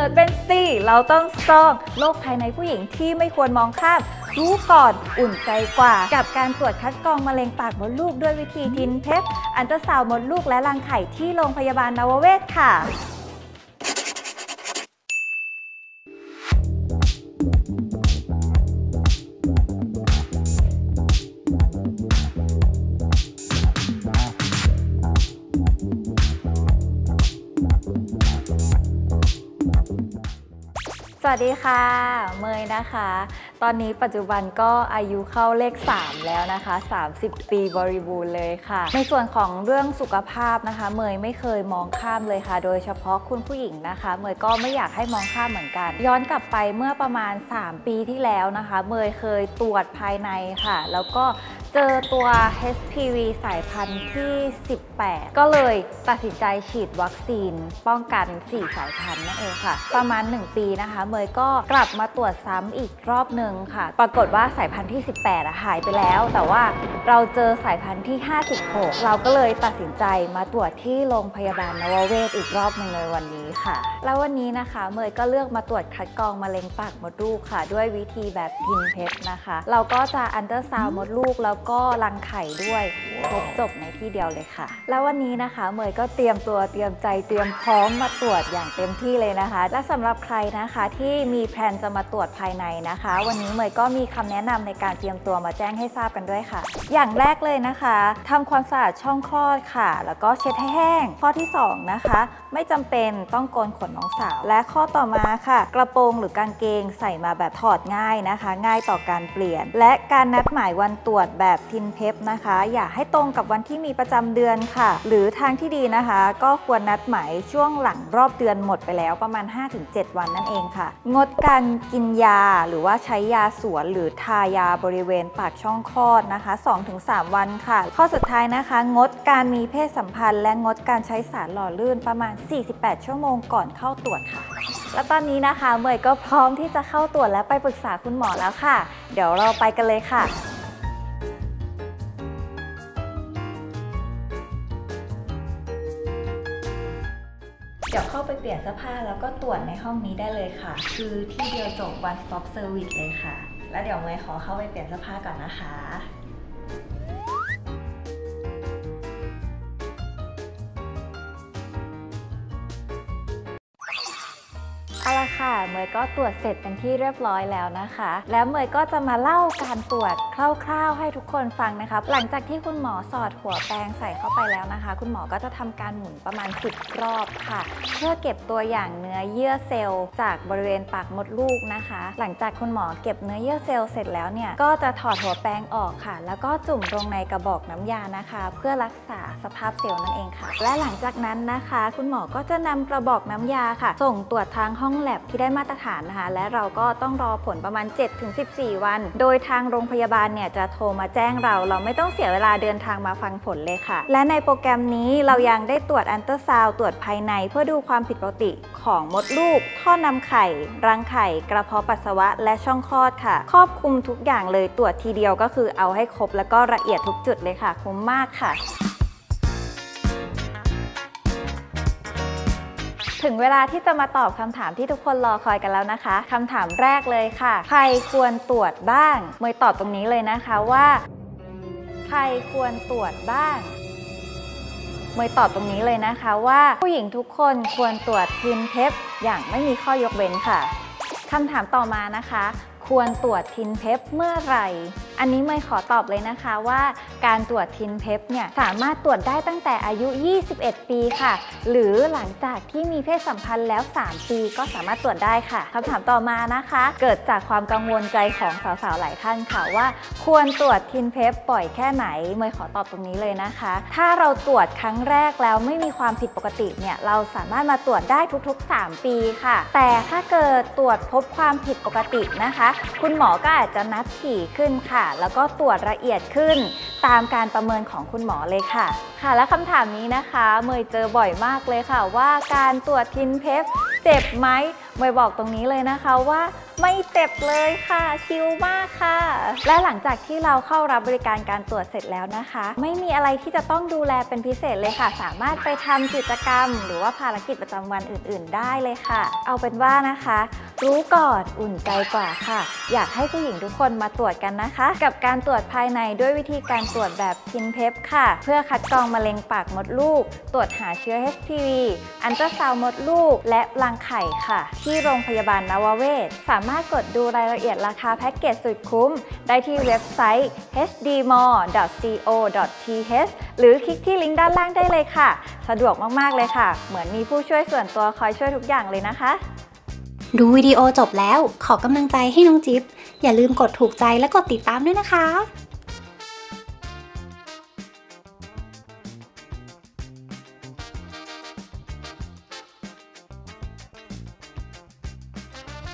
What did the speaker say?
กิดเป็นสตรีเราต้องสตรองโรคภายในผู้หญิงที่ไม่ควรมองข้ามรู้ก่อนอุ่นใจกว่า กับการตรวจคัดกรองมะเร็งปากมดลูกด้วยวิธีทินเพปอันตราซาวมดลูกและรังไข่ที่โรงพยาบาลนวเวศค่ะ วัสดีค่ะ เมยนะคะ ตอนนี้ปัจจุบันก็อายุเข้าเลข 3 แล้วนะคะ 30 ปีบริบูรณ์เลยค่ะ ในส่วนของเรื่องสุขภาพนะคะ เมยไม่เคยมองข้ามเลยค่ะ โดยเฉพาะคุณผู้หญิงนะคะ เมยก็ไม่อยากให้มองข้ามเหมือนกัน ย้อนกลับไปเมื่อประมาณ 3 ปีที่แล้วนะคะ เมยเคยตรวจภายในค่ะ แล้วก็ เจอตัว HPV สายพันธุ์ที่ 18 ก็เลยตัดสินใจฉีดวัคซีน ป้องกัน 4 สายพันธุ์นั่นเองค่ะ ประมาณ 1 ปีนะคะ เมยก็กลับมาตรวจซ้ำอีกรอบหนึ่งค่ะ ปรากฏว่าสายพันธุ์ที่ 18อะหายไปแล้ว แต่ว่าเราเจอสายพันธุ์ที่ 56 เราก็เลยตัดสินใจมาตรวจที่โรงพยาบาลนวเวชอีกรอบหนึ่งในวันนี้ค่ะ แล้ววันนี้นะคะเมยก็เลือกมาตรวจคัดกรองมะเร็งปากมดลูกค่ะ ด้วยวิธีแบบ ThinPrep นะคะ เราก็จะอัลตราซาวด์มดลูกแล้วก็รังไข่ด้วยครบจบในที่เดียวเลยค่ะ แล้ววันนี้นะคะเมยก็เตรียมตัวเตรียมใจเตรียมพร้อมมาตรวจอย่างเต็มที่เลยนะคะ และสำหรับใครนะคะที่มีแพลนจะมาตรวจภายในนะคะ วันนี้เมยก็มีคำแนะนำในการเตรียมตัวมาแจ้งให้ทราบกันด้วยค่ะ อย่างแรกเลยนะคะทำความสะอาดช่องคลอดค่ะ แล้วก็เช็ดให้แห้ง ข้อที่สองนะคะ ไม่จำเป็นต้องโกนขนน้องสาว และข้อต่อมาค่ะ กระโปรงหรือกางเกงใส่มาแบบถอดง่ายนะคะ ง่ายต่อการเปลี่ยน และการนัดหมายวันตรวจแบบแบบทินเพปนะคะ อย่าให้ตรงกับวันที่มีประจำเดือนค่ะ หรือทางที่ดีนะคะ ก็ควรนัดหมายช่วงหลังรอบเดือนหมดไปแล้วประมาณ 5-7 วันนั่นเองค่ะ งดการกินยาหรือว่าใช้ยาสวนหรือทายาบริเวณปากช่องคลอดนะคะ 2-3 วันค่ะ ข้อสุดท้ายนะคะ งดการมีเพศสัมพันธ์ และงดการใช้สารหล่อลื่นประมาณ 48 ชั่วโมงก่อนเข้าตรวจค่ะ และตอนนี้นะคะเมย์ก็พร้อมที่จะเข้าตรวจและไปปรึกษาคุณหมอแล้วค่ะ เดี๋ยวเราไปกันเลยค่ะ เดี๋ยวเข้าไปเปลี่ยนเสื้อผ้าแล้วก็ตรวจในห้องนี้ได้เลยค่ะ คือที่เดียวจบ one stop service เลยค่ะ แล้วเดี๋ยวเมย์ขอเข้าไปเปลี่ยนเสื้อผ้าก่อนนะคะ เอาละค่ะ เมยก็ตรวจเสร็จเป็นที่เรียบร้อยแล้วนะคะ แล้วเมยก็จะมาเล่าการตรวจคร่าวๆให้ทุกคนฟังนะคะ หลังจากที่คุณหมอสอดหัวแปรงใส่เข้าไปแล้วนะคะ คุณหมอก็จะทำการหมุนประมาณ 10 รอบค่ะ เพื่อเก็บตัวอย่างเนื้อเยื่อเซลล์จากบริเวณปากมดลูกนะคะ หลังจากคุณหมอเก็บเนื้อเยื่อเซลล์เสร็จแล้วเนี่ย ก็จะถอดหัวแปรงออกค่ะ แล้วก็จุ่มลงในกระบอกน้ำยานะคะ เพื่อรักษาสภาพเซลล์นั่นเองค่ะ และหลังจากนั้นนะคะ คุณหมอก็จะนำกระบอกน้ำยาค่ะ ส่งตรวจทางห้องแล็บที่ได้มาตรฐานนะคะ และเราก็ต้องรอผลประมาณ 7-14 วัน โดยทางโรงพยาบาลเนี่ยจะโทรมาแจ้งเรา เราไม่ต้องเสียเวลาเดินทางมาฟังผลเลยค่ะ และในโปรแกรมนี้เรายังได้ตรวจอันเตอร์ซาวด์ตรวจภายใน เพื่อดูความผิดปกติของมดลูก ท่อนำไข่ รังไข่ กระเพาะปัสสาวะ และช่องคลอดค่ะ ครอบคลุมทุกอย่างเลยตรวจทีเดียวก็คือเอาให้ครบแล้วก็ละเอียดทุกจุดเลยค่ะ คุ้มมากค่ะ ถึงเวลาที่จะมาตอบคำถามที่ทุกคนรอคอยกันแล้วนะคะคำถามแรกเลยค่ะ ใครควรตรวจบ้างเมยตอบตรงนี้เลยนะคะว่า ใครควรตรวจบ้างเมยตอบตรงนี้เลยนะคะว่าผู้หญิงทุกคนควรตรวจพินเพปอย่างไม่มีข้อยกเว้นค่ะคำถามต่อมานะคะ ควรตรวจทินเพปเมื่อไหร่ อันนี้เมย์ขอตอบเลยนะคะว่าการตรวจทินเพปเนี่ยสามารถตรวจได้ตั้งแต่อายุ 21 ปีค่ะ หรือหลังจากที่มีเพศสัมพันธ์แล้ว 3 ปีก็สามารถตรวจได้ค่ะคำถามต่อมานะคะ เกิดจากความกังวลใจของสาวๆหลายท่านค่ะว่า ควรตรวจทินเพปบ่อยแค่ไหน เมย์ขอตอบตรงนี้เลยนะคะ ถ้าเราตรวจครั้งแรกแล้วไม่มีความผิดปกติเนี่ยเราสามารถมาตรวจได้ทุกๆ 3 ปีค่ะ แต่ถ้าเกิดตรวจพบความผิดปกตินะคะ คุณหมอก็อาจจะนัดถี่ขึ้นค่ะแล้วก็ตรวจละเอียดขึ้น ตามการประเมินของคุณหมอเลยค่ะ ค่ะ และคำถามนี้นะคะ เมยเจอบ่อยมากเลยค่ะ ว่าการตรวจทินเพป เจ็บไหมเมย์บอกตรงนี้เลยนะคะว่าไม่เจ็บเลยค่ะ ชิลมากค่ะ และหลังจากที่เราเข้ารับบริการการตรวจเสร็จแล้วนะคะ ไม่มีอะไรที่จะต้องดูแลเป็นพิเศษเลยค่ะ สามารถไปทำกิจกรรม หรือว่าภารกิจประจำวันอื่น ๆ ได้เลยค่ะ เอาเป็นว่านะคะ รู้ก่อนอุ่นใจกว่าค่ะ อยากให้ผู้หญิงทุกคนมาตรวจกันนะคะ กับการตรวจภายในด้วยวิธีการตรวจแบบพินเพปค่ะ เพื่อคัดกรองมะเร็งปากมดลูก ตรวจหาเชื้อ HPV อันตราซาวมดลูก และรังไข่ค่ะ ที่โรงพยาบาลนวเวศ สามารถกดดูรายละเอียดราคาแพ็กเกจสุดคุ้ม ได้ที่เว็บไซต์ hdmore.co.th หรือคลิกที่ลิงก์ด้านล่างได้เลยค่ะ สะดวกมากๆเลยค่ะ เหมือนมีผู้ช่วยส่วนตัวคอยช่วยทุกอย่างเลยนะคะ ดูวิดีโอจบแล้วขอกำลังใจให้น้องจิ๊บอย่าลืมกดถูกใจและกดติดตามด้วยนะคะ